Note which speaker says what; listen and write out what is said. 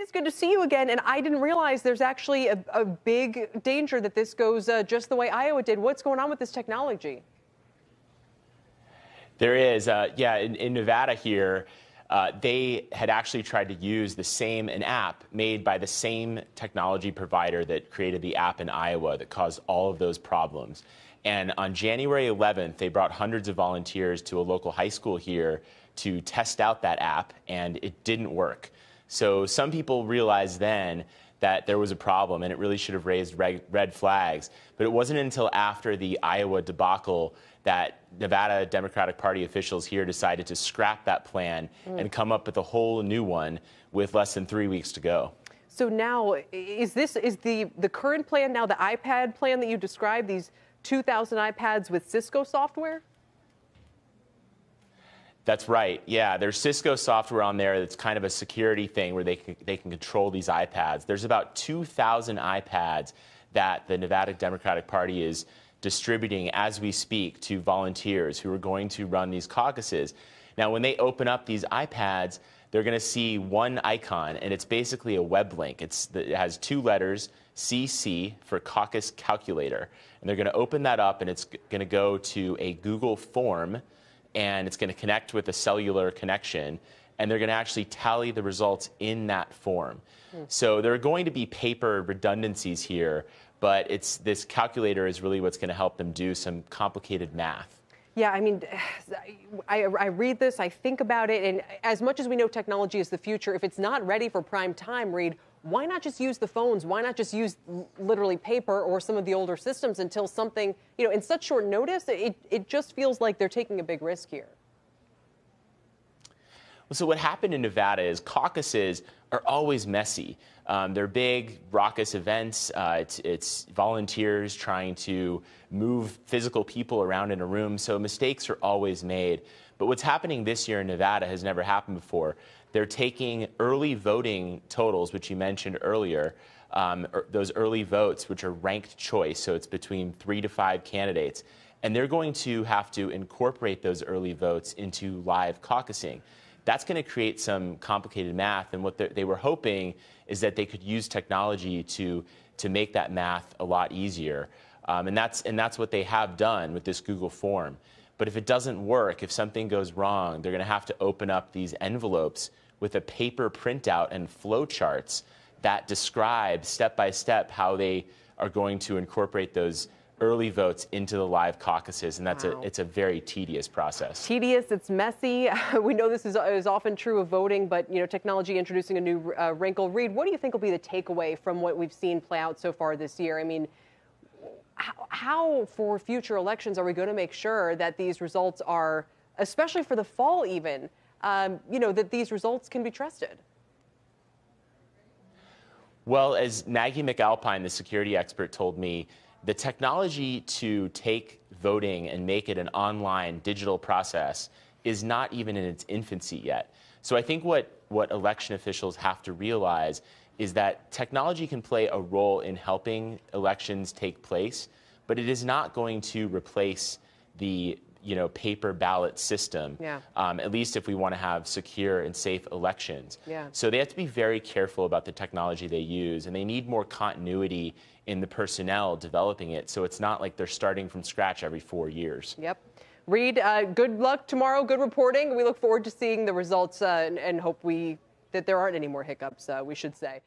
Speaker 1: Reed, it's good to see you again. And I didn't realize there's actually a, a big danger that this goes uh, just the way Iowa did. What's going on with this technology?
Speaker 2: There is, uh, yeah, in, in, Nevada here, uh, they had actually tried to use the same an app made by the same technology provider that created the app in Iowa that caused all of those problems. And on January 11th, they brought hundreds of volunteers to a local high school here to test out that app, and it didn't work. So some people realized then that there was a problem and it really should have raised red flags. But it wasn't until after the Iowa debacle that Nevada Democratic Party officials here decided to scrap that plan mm. and come up with a whole new one with less than three weeks to go.
Speaker 1: So now, is this is the the current plan now the iPad plan that you described? These 2,000 iPads with Cisco software?
Speaker 2: That's right. Yeah, there's Cisco software on there that's kind of a security thing where they can, they can control these iPads. There's about 2,000 iPads that the Nevada Democratic Party is distributing as we speak to volunteers who are going to run these caucuses. Now, when they open up these iPads, they're going to see one icon, and it's basically a web link. It's, it has two letters, CC for Caucus Calculator. And they're going to open that up, and it's going to go to a Google form and it's going to connect with a cellular connection and they're going to actually tally the results in that form. Mm. So there are going to be paper redundancies here, but it's this calculator is really what's going to help them do some complicated math.
Speaker 1: Yeah, I mean, I, I, read this, I think about it, and as much as we know technology is the future, if it's not ready for prime time, Reed, why not just use the phones? Why not just use literally paper or some of the older systems until something, you know, in such short notice? It, it just feels like they're taking a big risk here.
Speaker 2: So what happened in Nevada is caucuses are always messy. Um, they're big, raucous events. Uh, it's, it's, volunteers trying to move physical people around in a room, so mistakes are always made. But what's happening this year in Nevada has never happened before. They're taking early voting totals, which you mentioned earlier, um, er, those early votes, which are ranked choice, so it's between three to five candidates, and they're going to have to incorporate those early votes into live caucusing that's going to create some complicated math. And what they were hoping is that they could use technology to, to make that math a lot easier. Um, and, that's, and that's what they have done with this Google form. But if it doesn't work, if something goes wrong, they're going to have to open up these envelopes with a paper printout and flowcharts that describe step by step how they are going to incorporate those early votes into the live caucuses, and that's wow. a it's a very tedious process.
Speaker 1: Tedious, it's messy. we know this is, is often true of voting, but you know, technology introducing a new uh, wrinkle. Reed, what do you think will be the takeaway from what we've seen play out so far this year? I mean, how, how for future elections are we going to make sure that these results are, especially for the fall, even, um, you know, that these results can be trusted?
Speaker 2: Well, as Maggie MacAlpine, the security expert, told me, the technology to take voting and make it an online digital process is not even in its infancy yet. So I think what, what election officials have to realize is that technology can play a role in helping elections take place, but it is not going to replace the you know paper ballot system. Yeah. Um, at least if we want to have secure and safe elections. Yeah. So they have to be very careful about the technology they use, and they need more continuity in the personnel developing it. So it's not like they're starting from scratch every four years.
Speaker 1: Yep. Reed, uh, good luck tomorrow. Good reporting. We look forward to seeing the results uh, and, and, hope we that there aren't any more hiccups. Uh, we should say.